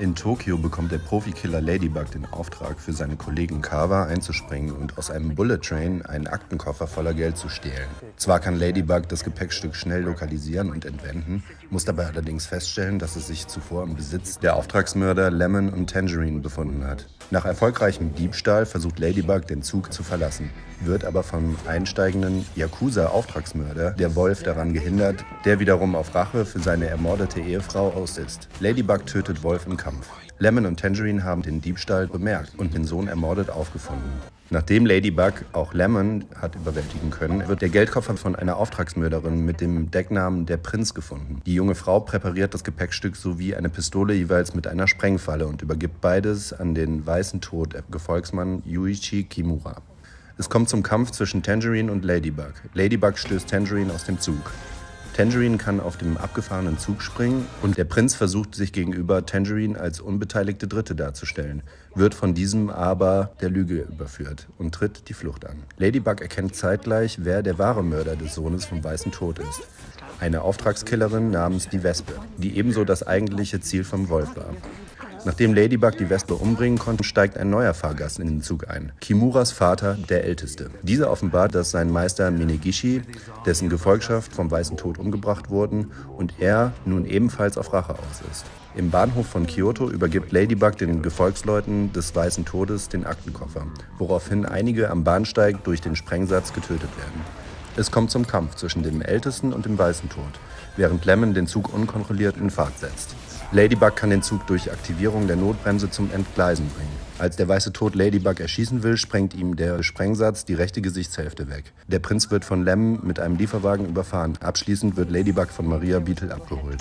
In Tokio bekommt der Profikiller Ladybug den Auftrag, für seine Kollegen Kawa einzuspringen und aus einem Bullet Train einen Aktenkoffer voller Geld zu stehlen. Zwar kann Ladybug das Gepäckstück schnell lokalisieren und entwenden, muss dabei allerdings feststellen, dass es sich zuvor im Besitz der Auftragsmörder Lemon und Tangerine befunden hat. Nach erfolgreichem Diebstahl versucht Ladybug den Zug zu verlassen, wird aber vom einsteigenden Yakuza-Auftragsmörder, der Wolf, daran gehindert, der wiederum auf Rache für seine ermordete Ehefrau aussitzt. Ladybug tötet Wolf im Kampf. Lemon und Tangerine haben den Diebstahl bemerkt und den Sohn ermordet aufgefunden. Nachdem Ladybug auch Lemon hat überwältigen können, wird der Geldkoffer von einer Auftragsmörderin mit dem Decknamen Der Prinz gefunden. Die junge Frau präpariert das Gepäckstück sowie eine Pistole jeweils mit einer Sprengfalle und übergibt beides an den weißen Tod Gefolgsmann Yuichi Kimura. Es kommt zum Kampf zwischen Tangerine und Ladybug. Ladybug stößt Tangerine aus dem Zug. Tangerine kann auf dem abgefahrenen Zug springen und der Prinz versucht sich gegenüber Tangerine als unbeteiligte Dritte darzustellen, wird von diesem aber der Lüge überführt und tritt die Flucht an. Ladybug erkennt zeitgleich, wer der wahre Mörder des Sohnes vom Weißen Tod ist. Eine Auftragskillerin namens die Wespe, die ebenso das eigentliche Ziel vom Wolf war. Nachdem Ladybug die Wespe umbringen konnte, steigt ein neuer Fahrgast in den Zug ein. Kimuras Vater, der Älteste. Dieser offenbart, dass sein Meister Minegishi, dessen Gefolgschaft vom Weißen Tod umgebracht wurden, und er nun ebenfalls auf Rache aus ist. Im Bahnhof von Kyoto übergibt Ladybug den Gefolgsleuten des Weißen Todes den Aktenkoffer, woraufhin einige am Bahnsteig durch den Sprengsatz getötet werden. Es kommt zum Kampf zwischen dem Ältesten und dem Weißen Tod, während Lemon den Zug unkontrolliert in Fahrt setzt. Ladybug kann den Zug durch Aktivierung der Notbremse zum Entgleisen bringen. Als der weiße Tod Ladybug erschießen will, sprengt ihm der Sprengsatz die rechte Gesichtshälfte weg. Der Prinz wird von Lem mit einem Lieferwagen überfahren. Abschließend wird Ladybug von Maria Beetle abgeholt.